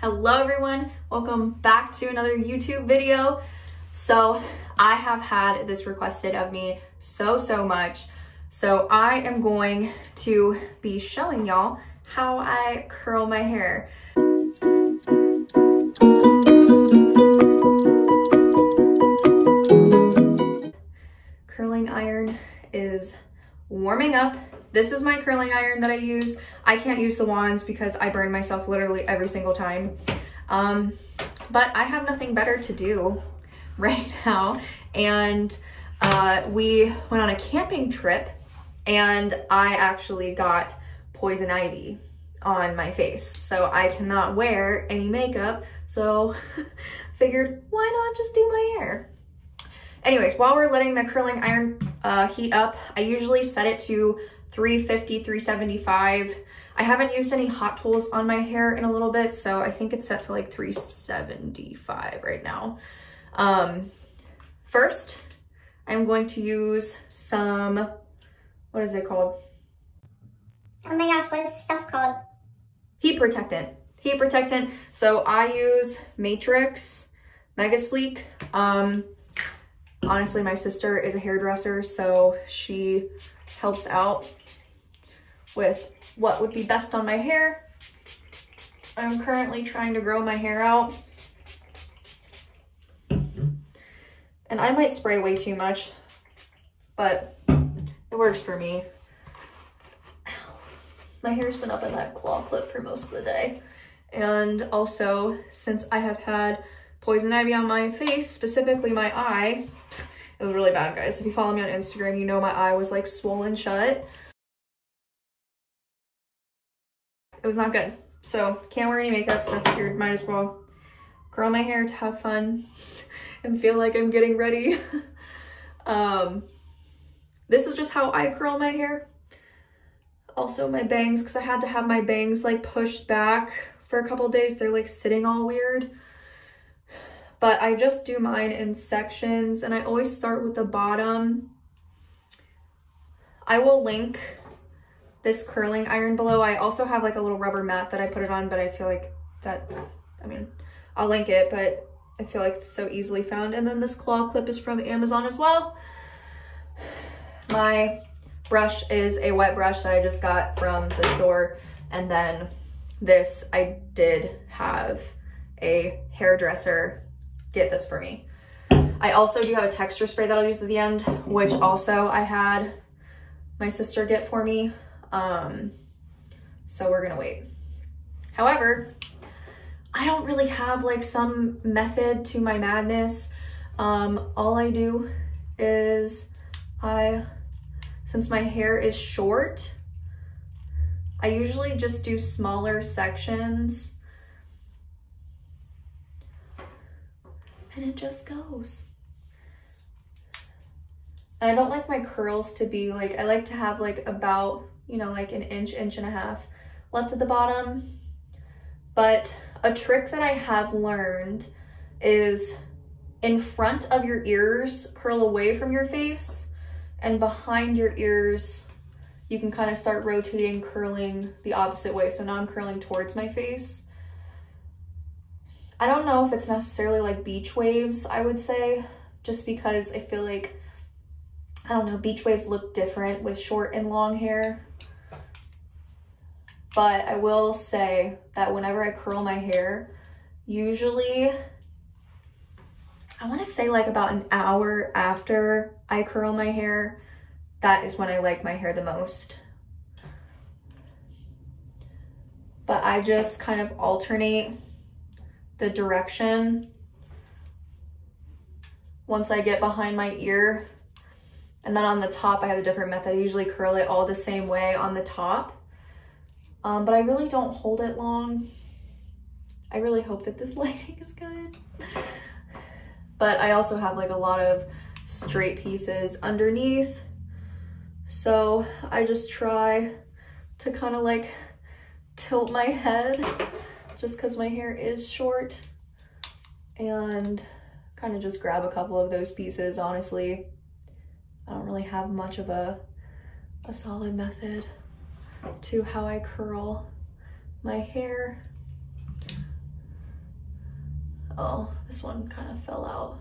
Hello everyone, welcome back to another YouTube video. So I have had this requested of me so, so much. So I am going to be showing y'all how I curl my hair. Curling iron is warming up this is my curling iron that I use. I can't use the wands because I burn myself literally every single time. Um, but I have nothing better to do right now. And uh, we went on a camping trip and I actually got poison ivy on my face. So I cannot wear any makeup. So figured why not just do my hair? Anyways, while we're letting the curling iron uh, heat up, I usually set it to 350, 375. I haven't used any hot tools on my hair in a little bit, so I think it's set to like 375 right now. Um, first, I'm going to use some, what is it called? Oh my gosh, what is this stuff called? Heat protectant. Heat protectant. So I use Matrix Mega Sleek. Um, honestly, my sister is a hairdresser, so she helps out with what would be best on my hair. I'm currently trying to grow my hair out. And I might spray way too much, but it works for me. My hair's been up in that claw clip for most of the day. And also, since I have had poison ivy on my face, specifically my eye, it was really bad, guys. If you follow me on Instagram, you know my eye was like swollen shut. It was not good. So can't wear any makeup, so I figured might as well curl my hair to have fun and feel like I'm getting ready. um, this is just how I curl my hair. Also my bangs, because I had to have my bangs like pushed back for a couple days. They're like sitting all weird but I just do mine in sections and I always start with the bottom. I will link this curling iron below. I also have like a little rubber mat that I put it on, but I feel like that, I mean, I'll link it, but I feel like it's so easily found. And then this claw clip is from Amazon as well. My brush is a wet brush that I just got from the store. And then this, I did have a hairdresser get this for me. I also do have a texture spray that I'll use at the end, which also I had my sister get for me. Um, so we're gonna wait. However, I don't really have like some method to my madness. Um, all I do is I, since my hair is short, I usually just do smaller sections and it just goes. And I don't like my curls to be like, I like to have like about, you know, like an inch, inch and a half left at the bottom. But a trick that I have learned is in front of your ears, curl away from your face and behind your ears, you can kind of start rotating, curling the opposite way. So now I'm curling towards my face I don't know if it's necessarily like beach waves, I would say, just because I feel like, I don't know, beach waves look different with short and long hair. But I will say that whenever I curl my hair, usually, I want to say like about an hour after I curl my hair, that is when I like my hair the most. But I just kind of alternate the direction once I get behind my ear. And then on the top, I have a different method. I usually curl it all the same way on the top. Um, but I really don't hold it long. I really hope that this lighting is good. But I also have like a lot of straight pieces underneath. So I just try to kind of like tilt my head just because my hair is short and kind of just grab a couple of those pieces. Honestly, I don't really have much of a, a solid method to how I curl my hair. oh, this one kind of fell out.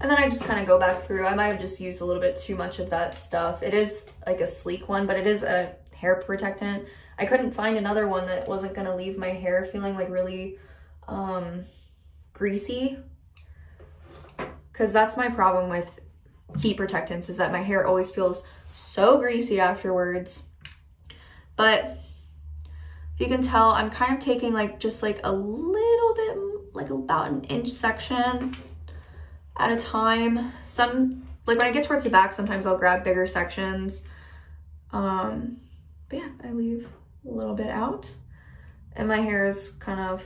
And then I just kind of go back through. I might have just used a little bit too much of that stuff. It is like a sleek one, but it is a hair protectant. I couldn't find another one that wasn't gonna leave my hair feeling like really um, greasy. Cause that's my problem with heat protectants is that my hair always feels so greasy afterwards. But if you can tell, I'm kind of taking like just like a little bit, like about an inch section at a time. Some, like when I get towards the back, sometimes I'll grab bigger sections. Um, but yeah, I leave a little bit out. And my hair is kind of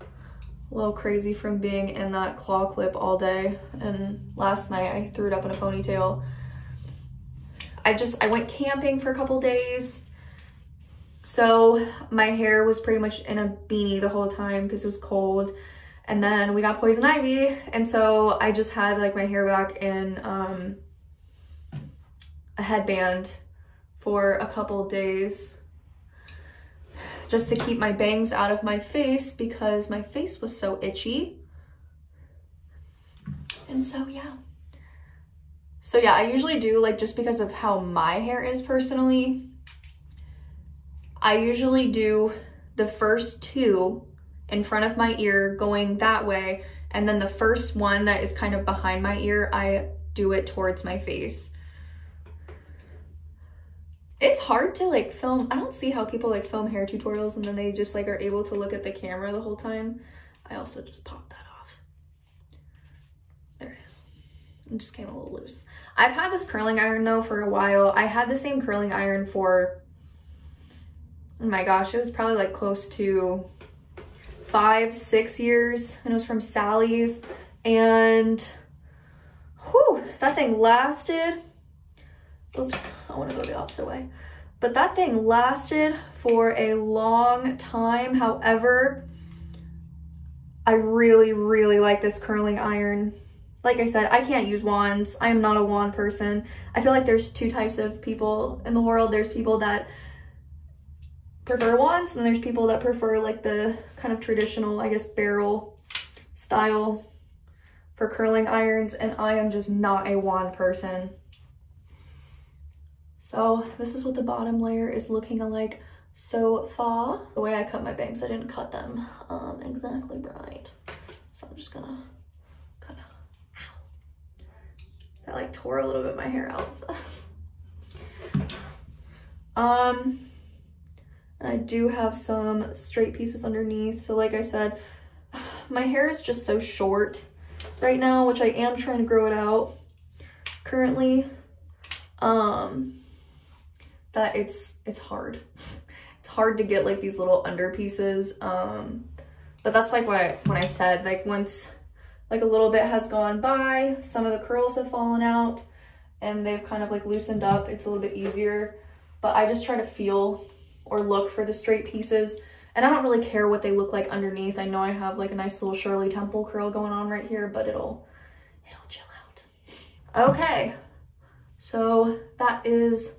a little crazy from being in that claw clip all day. And last night I threw it up in a ponytail. I just, I went camping for a couple days. So my hair was pretty much in a beanie the whole time because it was cold. And then we got poison ivy. And so I just had like my hair back in um, a headband for a couple days just to keep my bangs out of my face because my face was so itchy. And so, yeah. So yeah, I usually do like just because of how my hair is personally, I usually do the first two in front of my ear going that way. And then the first one that is kind of behind my ear, I do it towards my face it's hard to like film. I don't see how people like film hair tutorials and then they just like are able to look at the camera the whole time. I also just popped that off. There it is. It just came a little loose. I've had this curling iron though for a while. I had the same curling iron for, oh my gosh, it was probably like close to five, six years. And it was from Sally's. And whew, that thing lasted Oops, Want to go the opposite way. But that thing lasted for a long time. However, I really, really like this curling iron. Like I said, I can't use wands. I am not a wand person. I feel like there's two types of people in the world. There's people that prefer wands and there's people that prefer like the kind of traditional, I guess, barrel style for curling irons. And I am just not a wand person. So this is what the bottom layer is looking like so far. The way I cut my bangs, I didn't cut them um, exactly right. So I'm just gonna kind of. That like tore a little bit of my hair out. um, and I do have some straight pieces underneath. So like I said, my hair is just so short right now, which I am trying to grow it out currently. Um, that it's it's hard. It's hard to get like these little under pieces. Um, but that's like what I, when I said, like once like a little bit has gone by, some of the curls have fallen out and they've kind of like loosened up. It's a little bit easier, but I just try to feel or look for the straight pieces. And I don't really care what they look like underneath. I know I have like a nice little Shirley Temple curl going on right here, but it'll, it'll chill out. Okay, so that is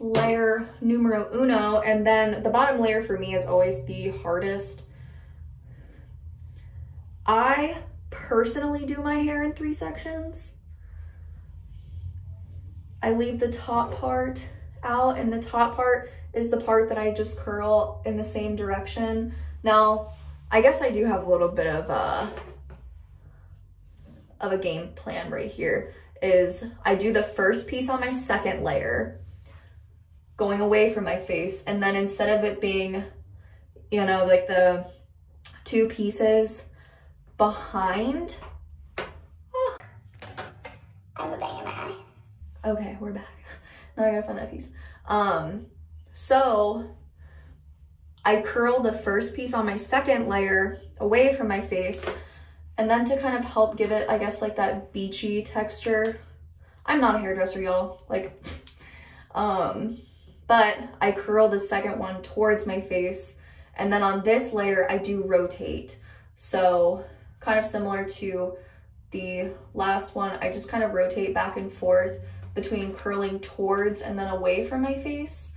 layer numero uno. And then the bottom layer for me is always the hardest. I personally do my hair in three sections. I leave the top part out and the top part is the part that I just curl in the same direction. Now, I guess I do have a little bit of a, of a game plan right here is I do the first piece on my second layer going away from my face. And then instead of it being, you know, like the two pieces behind. Oh. I have a bang in. Okay, we're back. Now I gotta find that piece. Um, so I curl the first piece on my second layer away from my face and then to kind of help give it, I guess, like that beachy texture. I'm not a hairdresser, y'all. Like, um, but I curl the second one towards my face. And then on this layer, I do rotate. So kind of similar to the last one, I just kind of rotate back and forth between curling towards and then away from my face.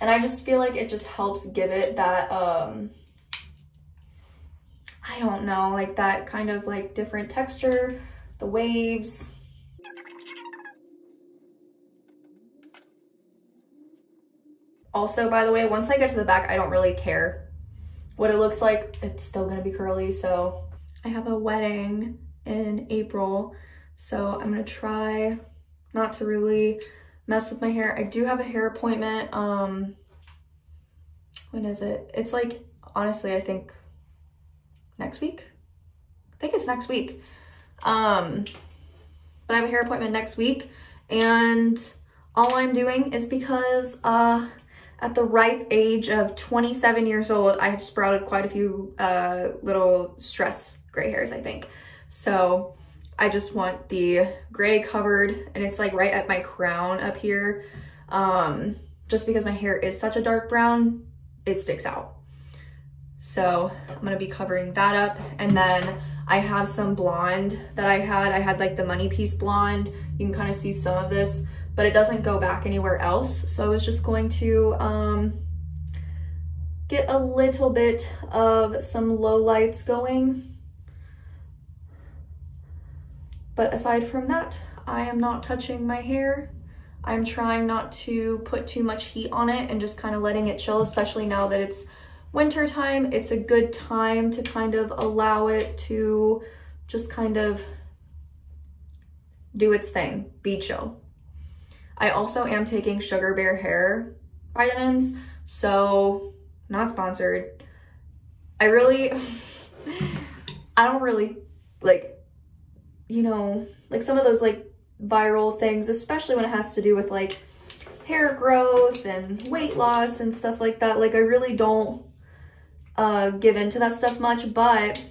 And I just feel like it just helps give it that, um, I don't know, like that kind of like different texture, the waves. Also, by the way, once I get to the back, I don't really care what it looks like. It's still gonna be curly, so I have a wedding in April, so I'm gonna try not to really mess with my hair. I do have a hair appointment. Um, when is it? It's like, honestly, I think next week. I think it's next week. Um, but I have a hair appointment next week and all I'm doing is because uh, at the ripe age of 27 years old, I have sprouted quite a few uh, little stress gray hairs, I think. So I just want the gray covered and it's like right at my crown up here. Um, just because my hair is such a dark brown, it sticks out. So I'm gonna be covering that up. And then I have some blonde that I had. I had like the money piece blonde. You can kind of see some of this, but it doesn't go back anywhere else. So I was just going to um, get a little bit of some low lights going. But aside from that, I am not touching my hair. I'm trying not to put too much heat on it and just kind of letting it chill, especially now that it's winter time. It's a good time to kind of allow it to just kind of do its thing, be chill. I also am taking Sugar Bear hair vitamins, so not sponsored. I really, I don't really like you know, like some of those like viral things, especially when it has to do with like hair growth and weight loss and stuff like that. Like I really don't uh, give into that stuff much, but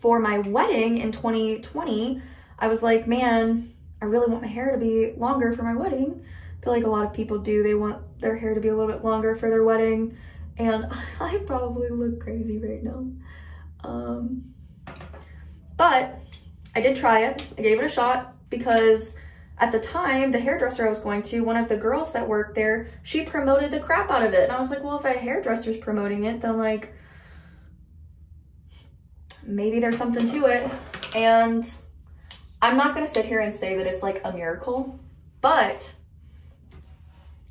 for my wedding in 2020, I was like, man, I really want my hair to be longer for my wedding. I feel like a lot of people do. They want their hair to be a little bit longer for their wedding. And I probably look crazy right now. Um, but I did try it. I gave it a shot because at the time, the hairdresser I was going to, one of the girls that worked there, she promoted the crap out of it. And I was like, well, if a hairdresser's promoting it, then like, maybe there's something to it. And I'm not gonna sit here and say that it's like a miracle, but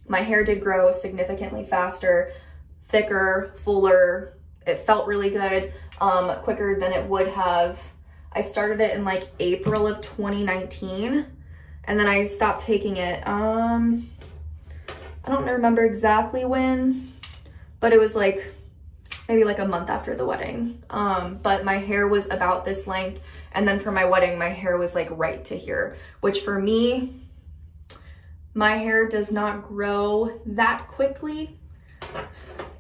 my hair did grow significantly faster, thicker, fuller. It felt really good, um, quicker than it would have I started it in like April of 2019 and then I stopped taking it. Um, I don't remember exactly when, but it was like maybe like a month after the wedding. Um, but my hair was about this length. And then for my wedding, my hair was like right to here, which for me, my hair does not grow that quickly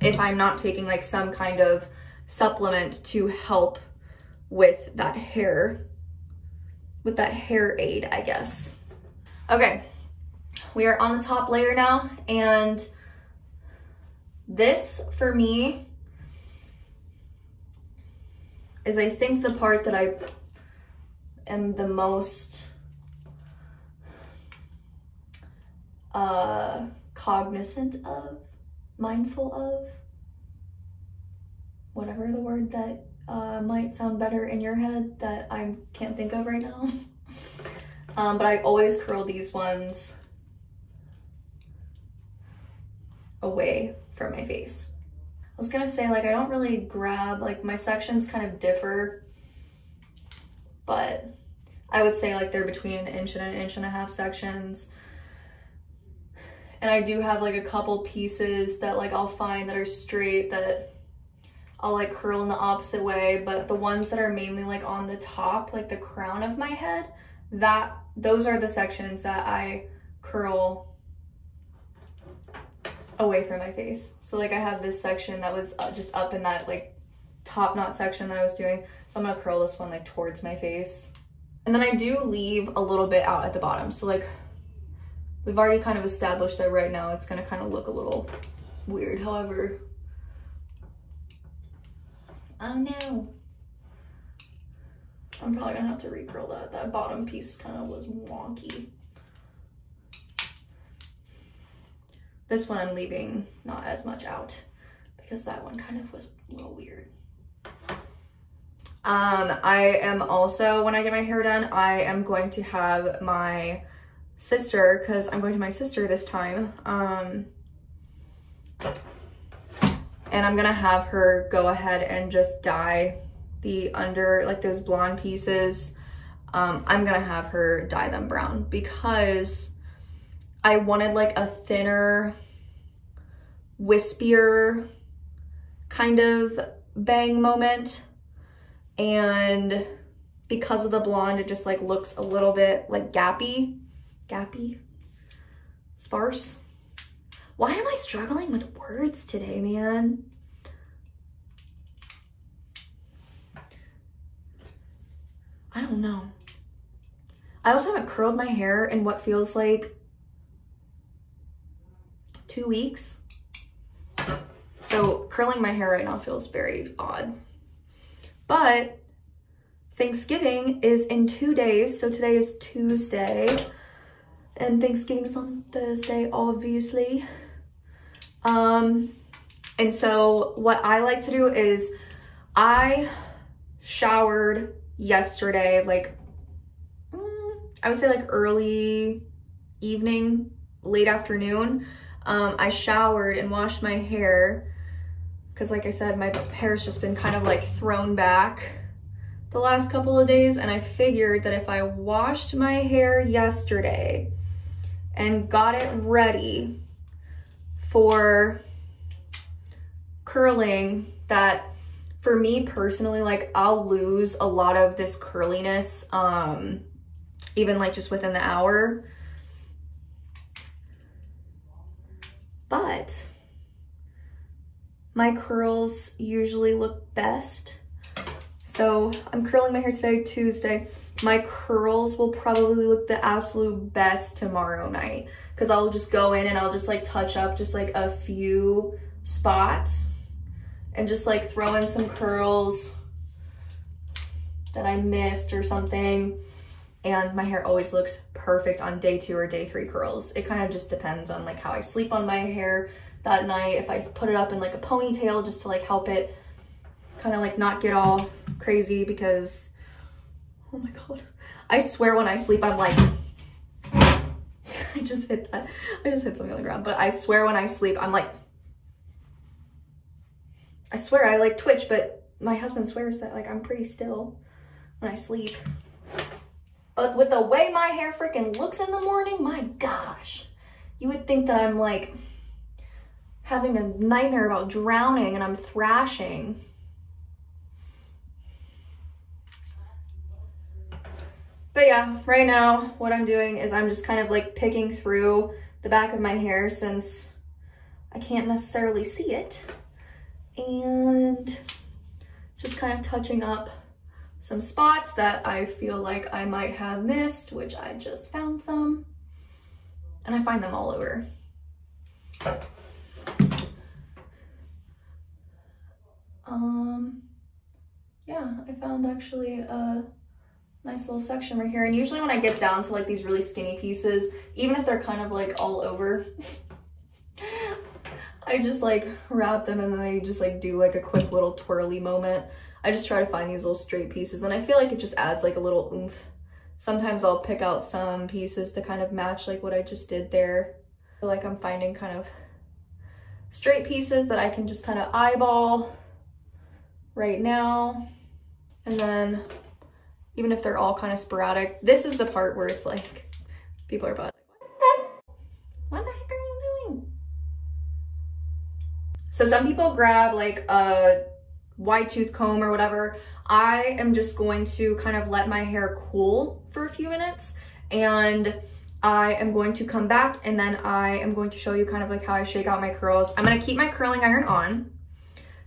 if I'm not taking like some kind of supplement to help with that hair, with that hair aid, I guess. Okay, we are on the top layer now, and this, for me, is I think the part that I am the most uh, cognizant of, mindful of, whatever the word that uh, might sound better in your head that I can't think of right now. um, but I always curl these ones away from my face. I was gonna say like I don't really grab, like my sections kind of differ, but I would say like they're between an inch and an inch and a half sections. And I do have like a couple pieces that like I'll find that are straight that I'll like curl in the opposite way, but the ones that are mainly like on the top, like the crown of my head, that those are the sections that I curl away from my face. So like I have this section that was uh, just up in that like top knot section that I was doing. So I'm gonna curl this one like towards my face. And then I do leave a little bit out at the bottom. So like we've already kind of established that right now it's gonna kind of look a little weird. However, Oh no. I'm probably gonna have to recurl that. That bottom piece kind of was wonky. This one I'm leaving not as much out because that one kind of was a little weird. Um, I am also, when I get my hair done, I am going to have my sister, because I'm going to my sister this time, um, and I'm gonna have her go ahead and just dye the under, like those blonde pieces. Um, I'm gonna have her dye them brown because I wanted like a thinner, wispier kind of bang moment. And because of the blonde, it just like looks a little bit like gappy, gappy, sparse. Why am I struggling with words today, man? I don't know. I also haven't curled my hair in what feels like two weeks. So curling my hair right now feels very odd. But Thanksgiving is in two days. So today is Tuesday and Thanksgiving is on Thursday, obviously. Um, and so what I like to do is I showered yesterday, like, mm, I would say like early evening, late afternoon. Um, I showered and washed my hair because like I said, my hair's just been kind of like thrown back the last couple of days and I figured that if I washed my hair yesterday and got it ready for curling that for me personally, like I'll lose a lot of this curliness, um, even like just within the hour. But my curls usually look best. So I'm curling my hair today, Tuesday. My curls will probably look the absolute best tomorrow night because I'll just go in and I'll just like touch up just like a few spots and just like throw in some curls that I missed or something. And my hair always looks perfect on day two or day three curls. It kind of just depends on like how I sleep on my hair that night. If I put it up in like a ponytail just to like help it kind of like not get all crazy because, oh my God. I swear when I sleep, I'm like, I just hit that. I just hit something on the ground. But I swear when I sleep, I'm like, I swear I like twitch, but my husband swears that like I'm pretty still when I sleep. But with the way my hair freaking looks in the morning, my gosh, you would think that I'm like having a nightmare about drowning and I'm thrashing. But yeah, right now what I'm doing is I'm just kind of like picking through the back of my hair since I can't necessarily see it and just kind of touching up some spots that I feel like I might have missed, which I just found some. And I find them all over. Um, yeah, I found actually a nice little section right here. And usually when I get down to like these really skinny pieces, even if they're kind of like all over, I just like wrap them and then I just like do like a quick little twirly moment. I just try to find these little straight pieces and I feel like it just adds like a little oomph. Sometimes I'll pick out some pieces to kind of match like what I just did there. Like I'm finding kind of straight pieces that I can just kind of eyeball right now. And then even if they're all kind of sporadic, this is the part where it's like, people are probably like, what the, what the heck are you doing? So some people grab like a wide tooth comb or whatever. I am just going to kind of let my hair cool for a few minutes and I am going to come back and then I am going to show you kind of like how I shake out my curls. I'm gonna keep my curling iron on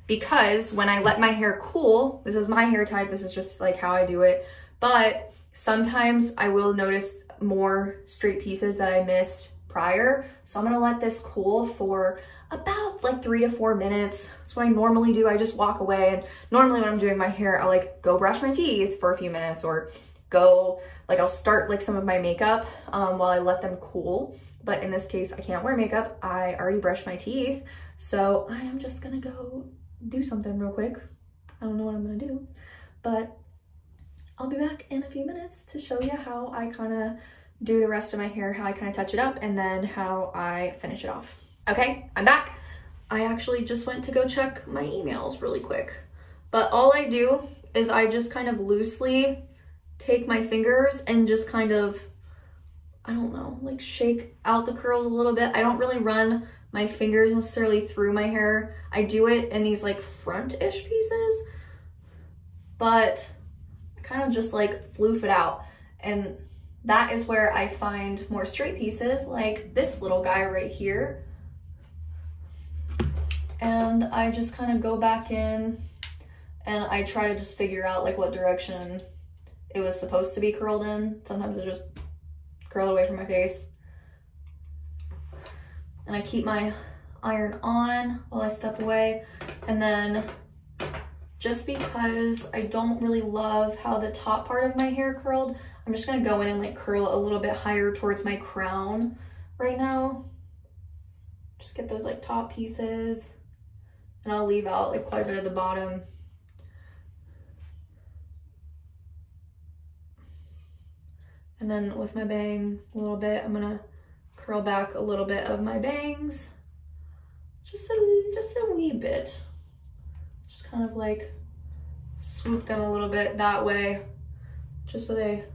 because when I let my hair cool, this is my hair type, this is just like how I do it, but sometimes I will notice more straight pieces that I missed prior. So I'm gonna let this cool for about like three to four minutes. That's what I normally do. I just walk away and normally when I'm doing my hair, I'll like go brush my teeth for a few minutes or go, like I'll start like some of my makeup um, while I let them cool. But in this case, I can't wear makeup. I already brushed my teeth. So I am just gonna go do something real quick. I don't know what I'm gonna do, but I'll be back in a few minutes to show you how I kind of do the rest of my hair, how I kind of touch it up, and then how I finish it off. Okay, I'm back. I actually just went to go check my emails really quick. But all I do is I just kind of loosely take my fingers and just kind of, I don't know, like shake out the curls a little bit. I don't really run my fingers necessarily through my hair. I do it in these like front-ish pieces, but I kind of just like floof it out. And that is where I find more straight pieces like this little guy right here. And I just kind of go back in and I try to just figure out like what direction it was supposed to be curled in. Sometimes I just curl away from my face. And I keep my iron on while I step away. And then just because I don't really love how the top part of my hair curled, I'm just gonna go in and like curl a little bit higher towards my crown right now. Just get those like top pieces and I'll leave out like quite a bit of the bottom. And then with my bang a little bit, I'm gonna curl back a little bit of my bangs. Just a, just a wee bit. Just kind of like swoop them a little bit that way, just so they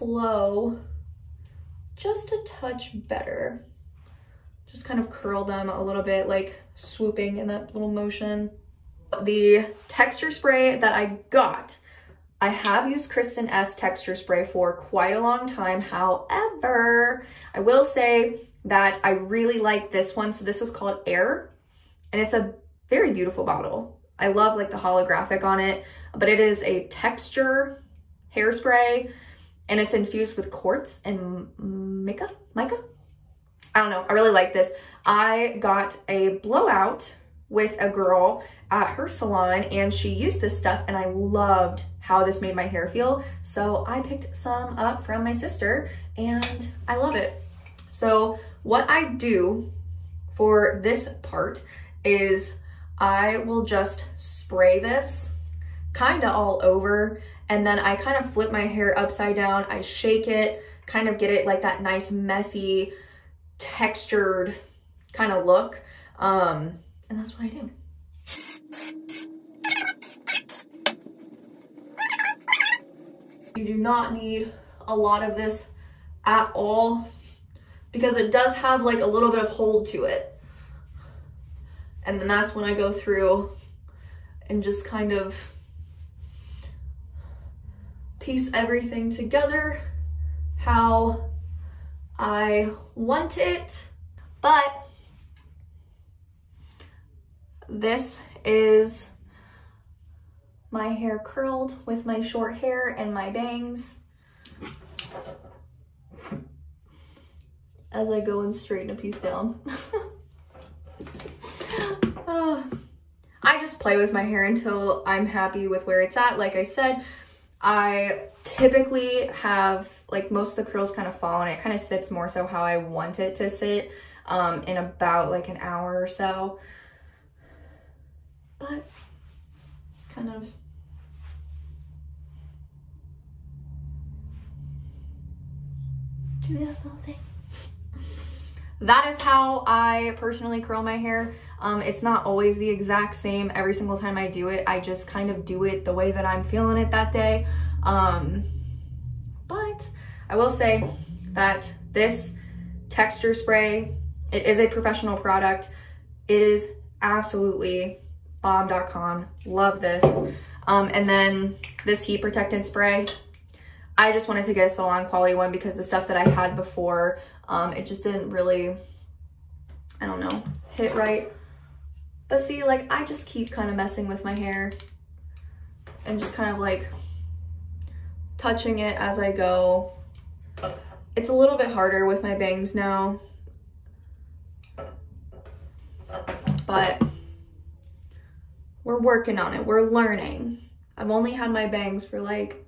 flow just a touch better. Just kind of curl them a little bit, like swooping in that little motion. The texture spray that I got I have used Kristin Ess texture spray for quite a long time. However, I will say that I really like this one. So this is called Aiir and it's a very beautiful bottle. I love like the holographic on it, but it is a texture hairspray and it's infused with quartz and mica, mica. I don't know. I really like this. I got a blowout with a girl at her salon and she used this stuff and I loved how this made my hair feel. So I picked some up from my sister and I love it. So what I do for this part is I will just spray this kind of all over and then I kind of flip my hair upside down. I shake it, kind of get it like that nice messy textured kind of look. Um, and that's what I do. You do not need a lot of this at all because it does have like a little bit of hold to it. And then that's when I go through and just kind of piece everything together how I want it. But this is my hair curled with my short hair and my bangs as I go and straighten a piece down. uh, I just play with my hair until I'm happy with where it's at. Like I said, I typically have like most of the curls kind of fall and it kind of sits more so how I want it to sit um, in about like an hour or so. But kind of do that little thing. That is how I personally curl my hair. Um, it's not always the exact same every single time I do it. I just kind of do it the way that I'm feeling it that day. Um, but I will say that this texture spray, it is a professional product. It is absolutely bomb.com. Love this. Um, and then this heat protectant spray, I just wanted to get a salon quality one because the stuff that I had before, um, it just didn't really, I don't know, hit right. But see, like I just keep kind of messing with my hair and just kind of like touching it as I go. It's a little bit harder with my bangs now. But we're working on it. We're learning. I've only had my bangs for like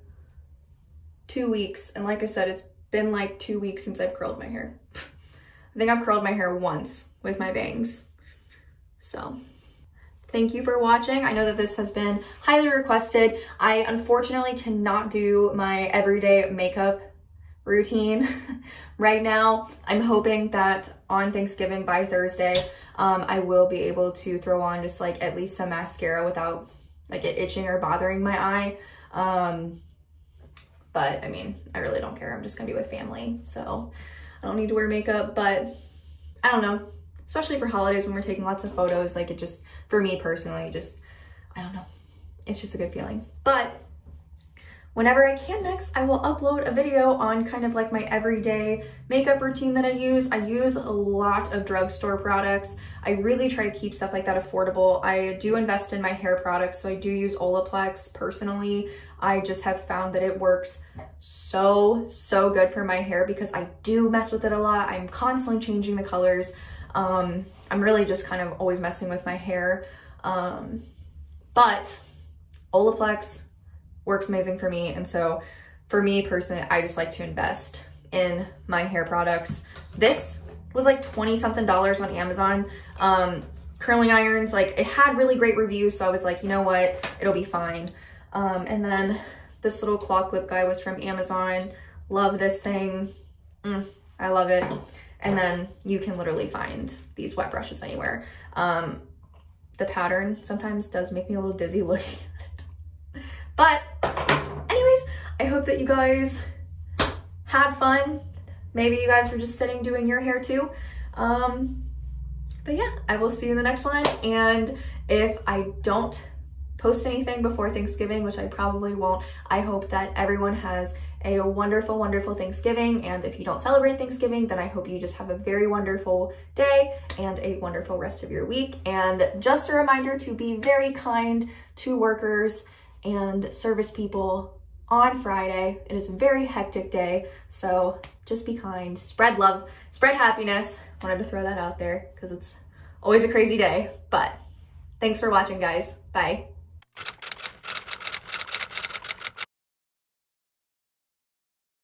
two weeks. And like I said, it's been like two weeks since I've curled my hair. I think I've curled my hair once with my bangs. So thank you for watching. I know that this has been highly requested. I unfortunately cannot do my everyday makeup routine right now. I'm hoping that on Thanksgiving by Thursday, um, I will be able to throw on just like at least some mascara without like it itching or bothering my eye. Um, but I mean, I really don't care. I'm just gonna be with family. So I don't need to wear makeup, but I don't know, especially for holidays when we're taking lots of photos, like it just, for me personally, just, I don't know, it's just a good feeling. But whenever I can next, I will upload a video on kind of like my everyday makeup routine that I use. I use a lot of drugstore products. I really try to keep stuff like that affordable. I do invest in my hair products, so I do use Olaplex personally. I just have found that it works so, so good for my hair because I do mess with it a lot. I'm constantly changing the colors. Um, I'm really just kind of always messing with my hair. Um, but Olaplex works amazing for me. And so for me personally, I just like to invest in my hair products. This was like 20 something dollars on Amazon. Um, curling irons, like it had really great reviews. So I was like, you know what, it'll be fine. Um, and then this little claw clip guy was from Amazon. Love this thing. Mm, I love it. And then you can literally find these wet brushes anywhere. Um, the pattern sometimes does make me a little dizzy looking at it. But I hope that you guys had fun. Maybe you guys were just sitting doing your hair too. Um, but yeah, I will see you in the next one. And if I don't post anything before Thanksgiving, which I probably won't, I hope that everyone has a wonderful, wonderful Thanksgiving. And if you don't celebrate Thanksgiving, then I hope you just have a very wonderful day and a wonderful rest of your week. And just a reminder to be very kind to workers and service people on Friday. It is a very hectic day, so just be kind, spread love, spread happiness. Wanted to throw that out there because it's always a crazy day, but thanks for watching, guys. Bye.